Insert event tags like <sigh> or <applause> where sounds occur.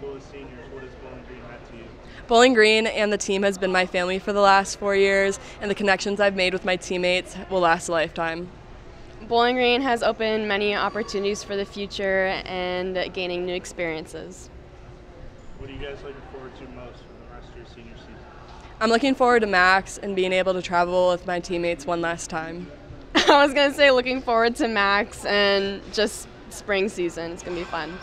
school seniors, what has Bowling Green meant to you? Bowling Green and the team has been my family for the last four years, and the connections I've made with my teammates will last a lifetime. Bowling Green has opened many opportunities for the future and gaining new experiences. What are you guys looking forward to most for the rest of your senior season? I'm looking forward to MACs and being able to travel with my teammates one last time. <laughs> I was going to say looking forward to MACs and just spring season. It's going to be fun.